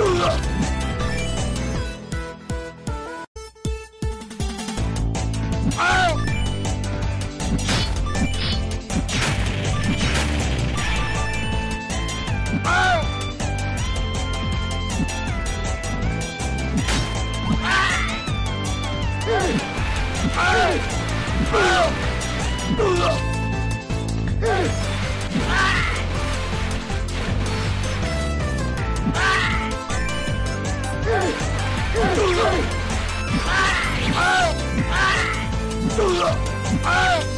Ugh! Ah!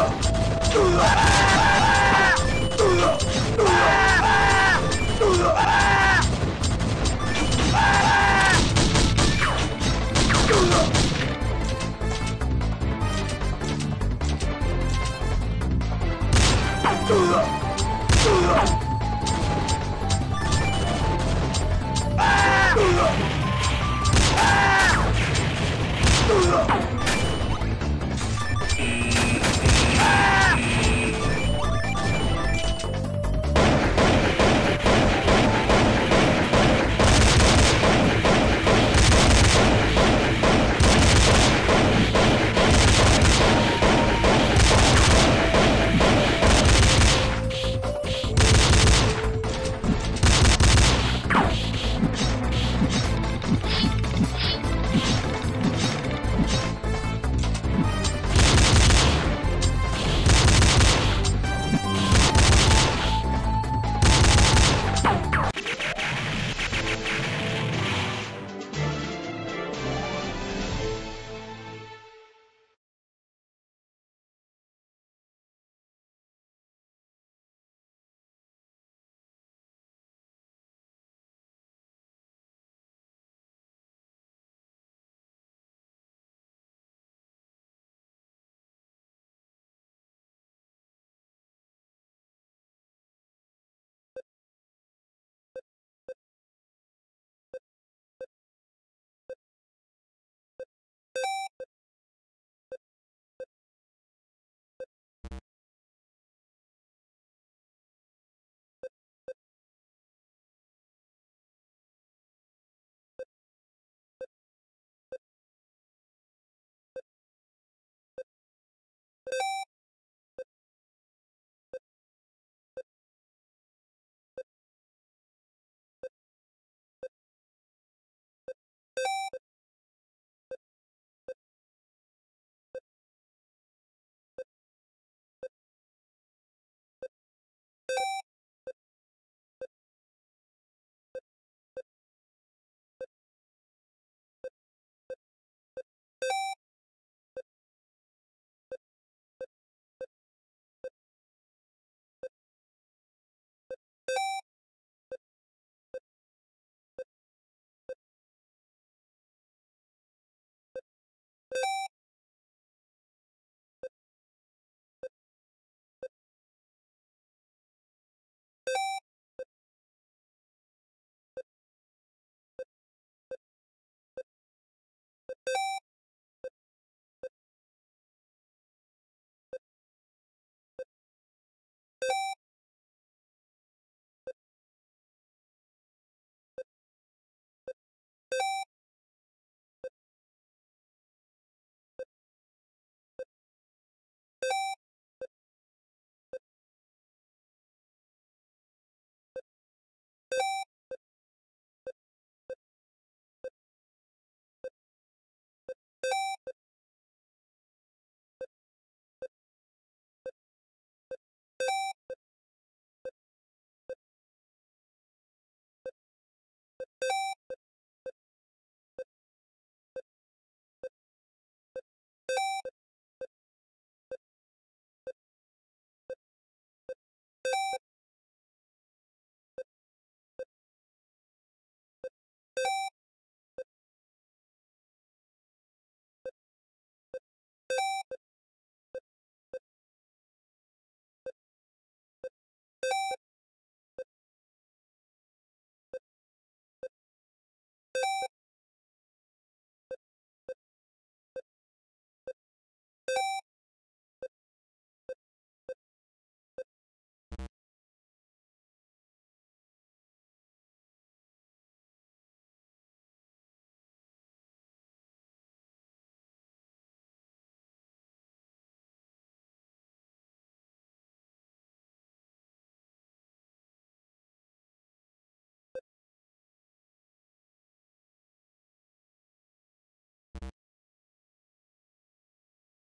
Ah!